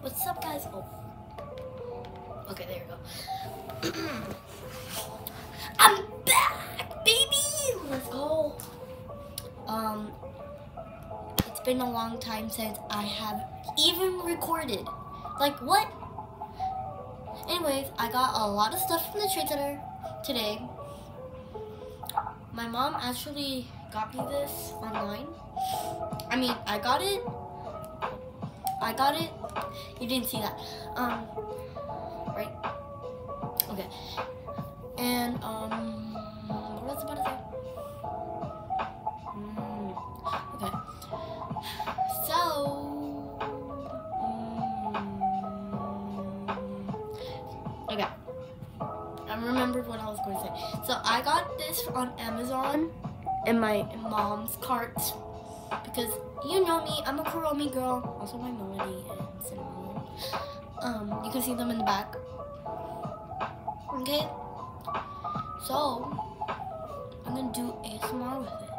What's up, guys? Oh. Okay, there you go. I'm back, baby! Let's go. Um, it's been a long time since I have even recorded. Like, what? Anyways, I got a lot of stuff from the trade center today. My mom actually got me this online. I mean, I got it. I got it. You didn't see that. Um, right? Okay. And, um, what was I about to say? Mm, okay. So, mm, okay. I remembered what I was going to say. So I got this on Amazon in my mom's cart because you know me, I'm a Kuromi girl. Also my Melody and Cinnamon. Um, you can see them in the back. Okay. So I'm gonna do ASMR with it.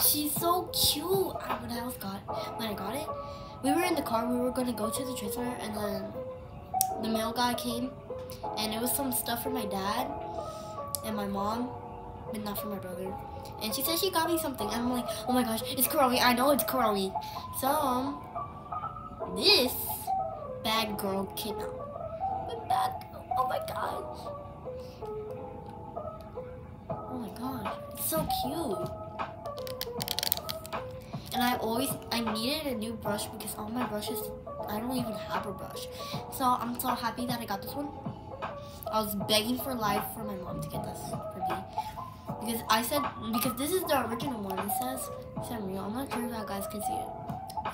She's so cute. I, when I was got when I got it, we were in the car. We were gonna go to the center, and then the mail guy came, and it was some stuff for my dad and my mom, but not for my brother. And she said she got me something. And I'm like, oh my gosh, it's Kuromi. I know it's Kuromi. So um, this bad girl came out. The bad. Oh my gosh. Oh my gosh, it's so cute. And I always, I needed a new brush because all my brushes, I don't even have a brush. So I'm so happy that I got this one. I was begging for life for my mom to get this for me. Because I said, because this is the original one. It says Sanrio. I'm not sure if you guys can see it.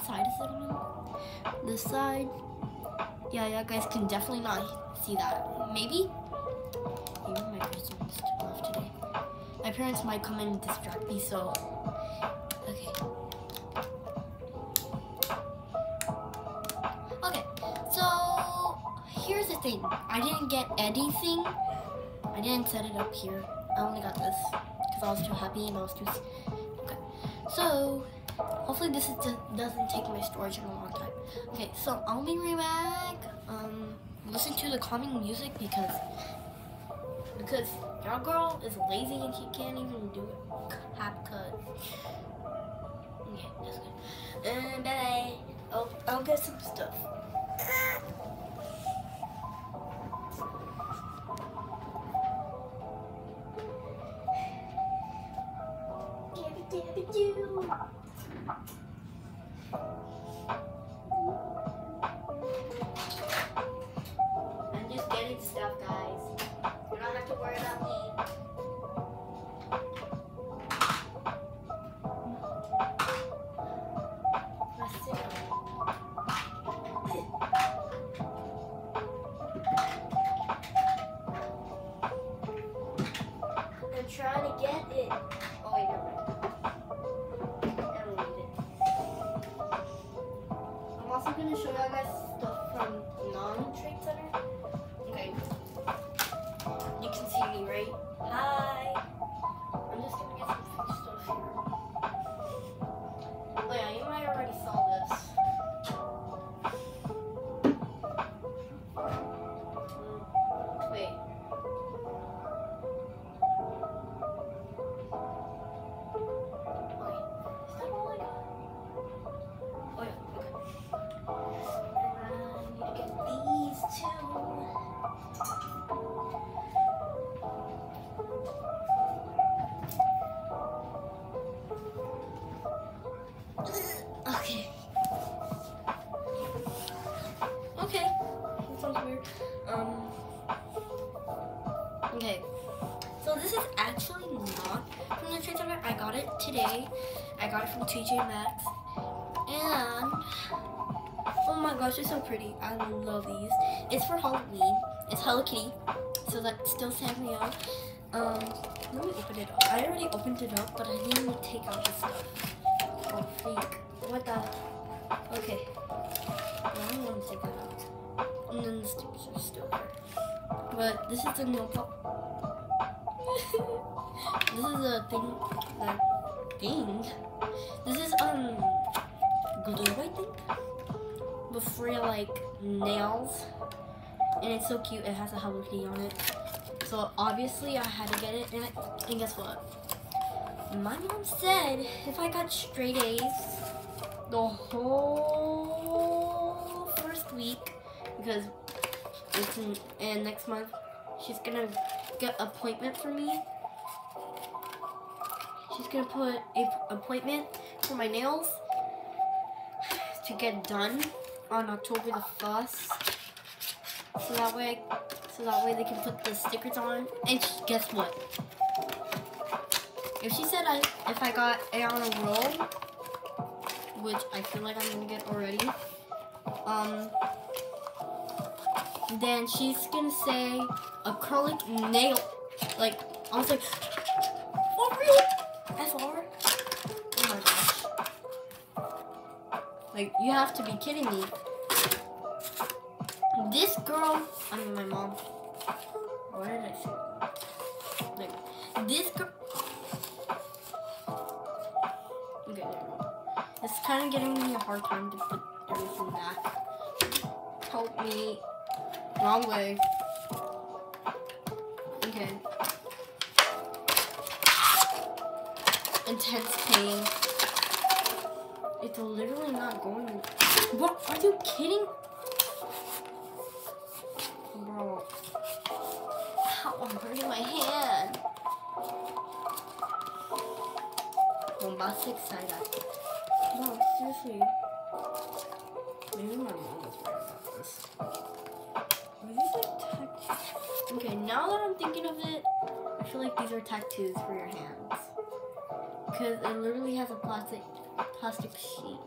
Side is it on? This side. Yeah, yeah, guys can definitely not see that. Maybe? My parents left today. My parents might come and distract me, so. Okay. Okay, so here's the thing. I didn't get anything. I didn't set it up here. I only got this because I was too happy and I was too. Okay, so hopefully this is doesn't take my storage in a long time. Okay, so I'll be right back. Um, listen to the calming music because because your girl is lazy and she can't even do a half cut. Okay, that's good. And bye. I'll, I'll get some stuff. Right? Hi. TJ Maxx. And oh my gosh, it's so pretty. I love these. It's for Halloween. It's Hello Kitty. So that's still Sanrio. Um, let me open it up. I already opened it up, but I didn't take out the stuff. Oh, freak. What the? Okay. I don't want to take that out. And then the stickers are still there. But this is the nail pop. this is a thing. That thing. This is um glue, I think, before your like nails, and it's so cute. It has a Hello Kitty on it. So obviously I had to get it, and, I, and guess what? My mom said if I got straight A's the whole first week, because it's in, and next month she's gonna get appointment for me. She's gonna put a appointment for my nails to get done on October the first. So that way, so that way they can put the stickers on. And she, guess what? If she said I, if I got A on a roll, which I feel like I'm gonna get already, um, then she's gonna say acrylic nail. Like, I was like, for real? FR? Oh my gosh. Like, you have to be kidding me. This girl, I mean my mom. Oh, what did I say? Like, this girl. Okay. It's kind of giving me a hard time to put everything back. Help me. Wrong way. Okay. Intense pain. It's literally not going. What? Are you kidding? Bro. Ow, I'm hurting my hand. Bombastic side eye. No, seriously. Maybe my mom was right about this. Okay, now that I'm thinking of it, I feel like these are tattoos for your hands. Because it literally has a plastic plastic sheet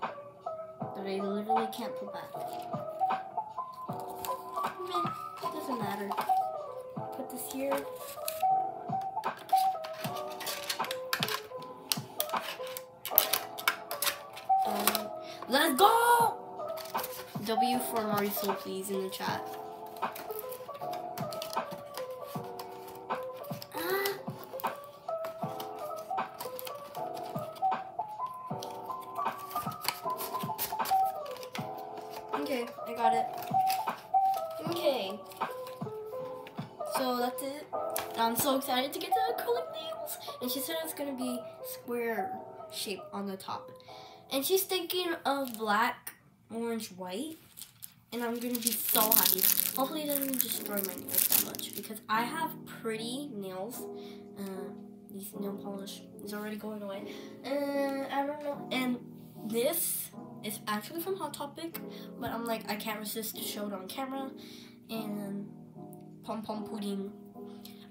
that I literally can't put back. Meh, it doesn't matter. Put this here. Um, let's go! W for Marisol, please, in the chat. Excited to get the acrylic nails. And she said it's gonna be square shape on the top. And she's thinking of black, orange, white. And I'm gonna be so happy. Hopefully it doesn't destroy my nails that much because I have pretty nails. Uh, these nail polish is already going away. And I don't know. And this is actually from Hot Topic, but I'm like I can't resist to show it on camera. And pom pom pudding.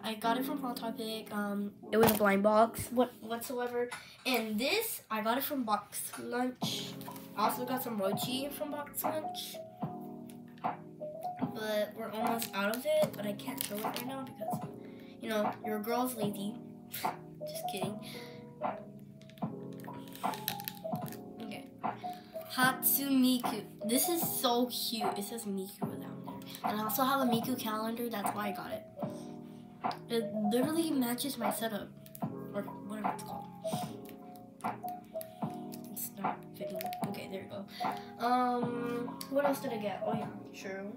I got it from Hot Topic. Um, it was a blind box, what whatsoever. And this I got it from Box Lunch. I also got some mochi from Box Lunch. But we're almost out of it, but I can't show it right now because, you know, your girl's lazy. Just kidding. Okay. Hatsumiku. This is so cute. It says Miku down there. And I also have a Miku calendar. That's why I got it. It literally matches my setup. Or whatever it's called. It's not fitting. Okay, there you go. Um, what else did I get? Oh yeah, true.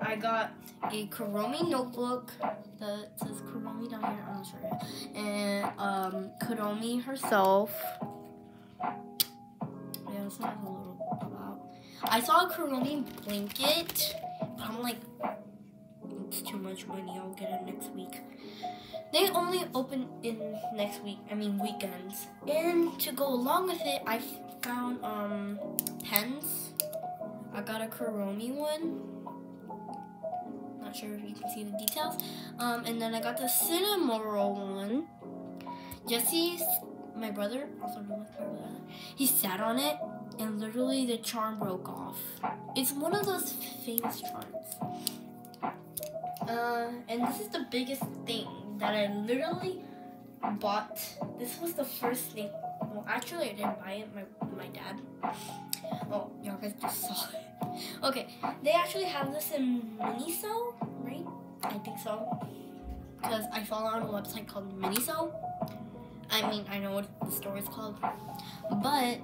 I got a Kuromi notebook that says Kuromi down here. I'm not sure. And um, Kuromi herself. Yeah, this has a little about. I saw a Kuromi blanket, but I'm like, too much money. I'll get it next week. They only open in next week. I mean weekends. And to go along with it, I found um pens. I got a Kuromi one. Not sure if you can see the details. Um, and then I got the Cinnamoroll one. Jesse's my brother, also known as my brother. He sat on it and literally the charm broke off. It's one of those famous charms. Uh, and this is the biggest thing that I literally bought. This was the first thing. Well, actually, I didn't buy it. My my dad. Oh, y'all guys just saw it. Okay, they actually have this in Miniso, right? I think so. Because I follow on a website called Miniso. I mean, I know what the store is called, but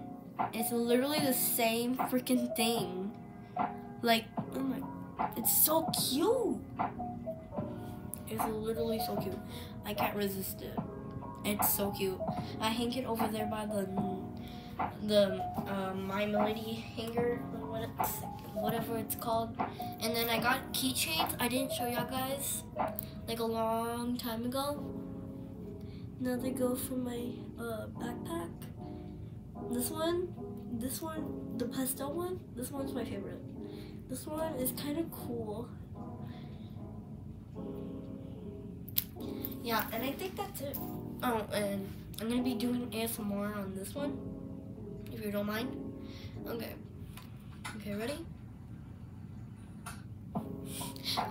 It's literally the same freaking thing. Like, oh my, it's so cute. It's literally so cute. I can't resist it. It's so cute. I hang it over there by the the um, My Melody hanger, what whatever it's called. And then I got keychains. I didn't show y'all guys like a long time ago. Now they go for my uh, backpack. This one, this one, the pastel one. This one's my favorite. This one is kind of cool. Yeah, and I think that's it. Oh, and I'm gonna be doing ASMR on this one, if you don't mind. Okay. Okay, ready?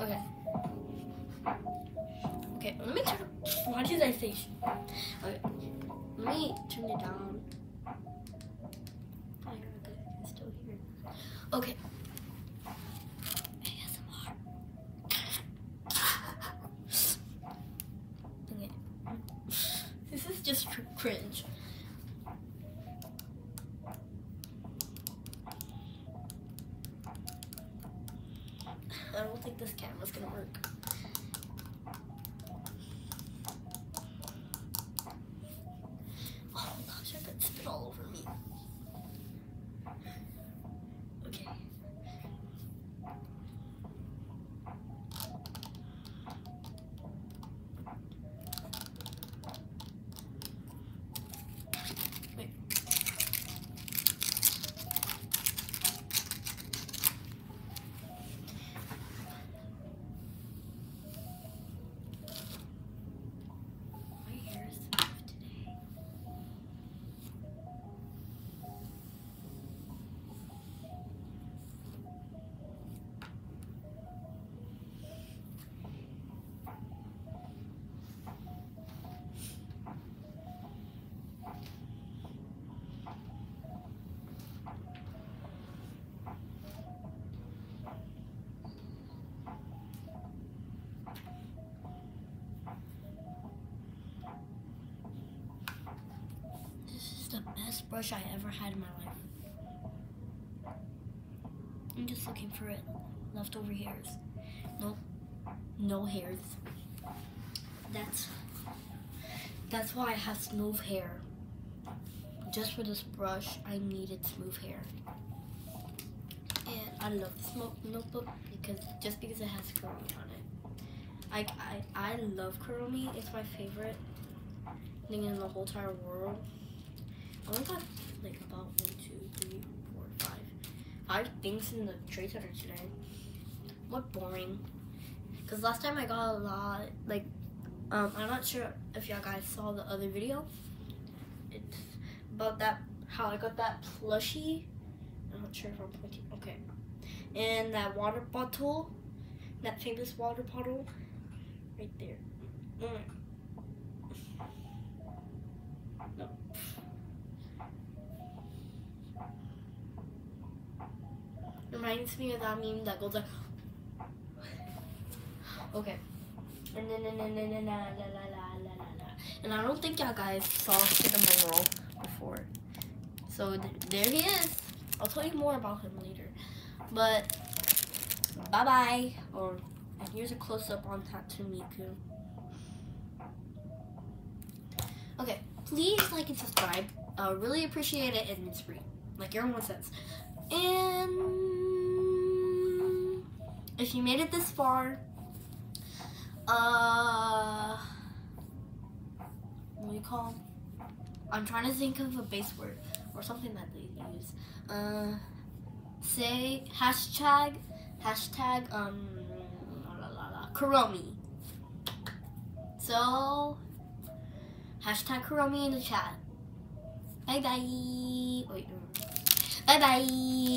Okay. Okay, let me turn. Why did I say? Okay, let me turn it down. Okay, it's still here. Okay. ASMR. Okay. This is just cr- cringe. Brush I ever had in my life. I'm just looking for it. Leftover hairs. Nope. No hairs. That's that's why I have smooth hair. Just for this brush, I needed smooth hair. And I love this notebook because just because it has Kuromi on it. I, I, I love Kuromi. It's my favorite thing in the whole entire world. Only got like about one, two, three, four, five, five things in the trade center today. What boring. Cause last time I got a lot, like, um, I'm not sure if y'all guys saw the other video. It's about that how I got that plushie. I'm not sure if I'm pointing. Okay, and that water bottle, that famous water bottle, right there. Mm. Reminds me of that meme that goes like. Okay. And I don't think y'all guys saw Cinnamon before. So th- there he is. I'll tell you more about him later. But bye bye. Or and here's a close up on Tatsumiku. Okay, please like and subscribe. I really appreciate it, and it's free, like everyone says. And if you made it this far, uh, what do you call? I'm trying to think of a base word or something that they use. Uh, say hashtag hashtag um la la la Kuromi. So hashtag Kuromi in the chat. Bye bye. Wait. Bye bye.